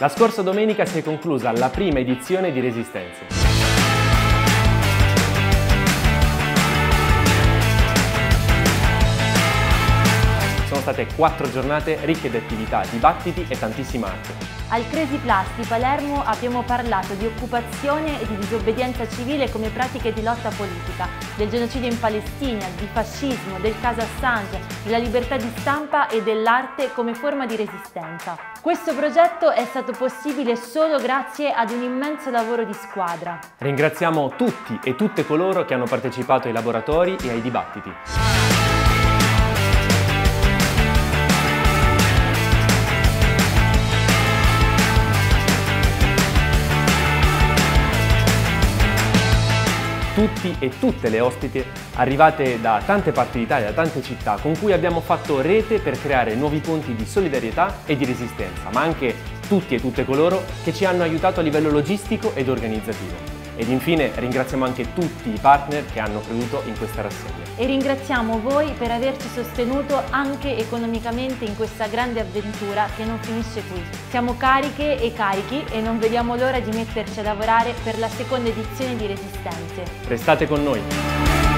La scorsa domenica si è conclusa la prima edizione di Resistenze. State quattro giornate ricche di attività, dibattiti e tantissima arte. Al Crazy Plus di Palermo abbiamo parlato di occupazione e di disobbedienza civile come pratiche di lotta politica, del genocidio in Palestina, di fascismo, del caso Assange, della libertà di stampa e dell'arte come forma di resistenza. Questo progetto è stato possibile solo grazie ad un immenso lavoro di squadra. Ringraziamo tutti e tutte coloro che hanno partecipato ai laboratori e ai dibattiti. Tutti e tutte le ospiti arrivate da tante parti d'Italia, da tante città, con cui abbiamo fatto rete per creare nuovi ponti di solidarietà e di resistenza, ma anche tutti e tutte coloro che ci hanno aiutato a livello logistico ed organizzativo. Ed infine ringraziamo anche tutti i partner che hanno creduto in questa rassegna. E ringraziamo voi per averci sostenuto anche economicamente in questa grande avventura che non finisce qui. Siamo cariche e carichi e non vediamo l'ora di metterci a lavorare per la seconda edizione di Resistenze. Restate con noi!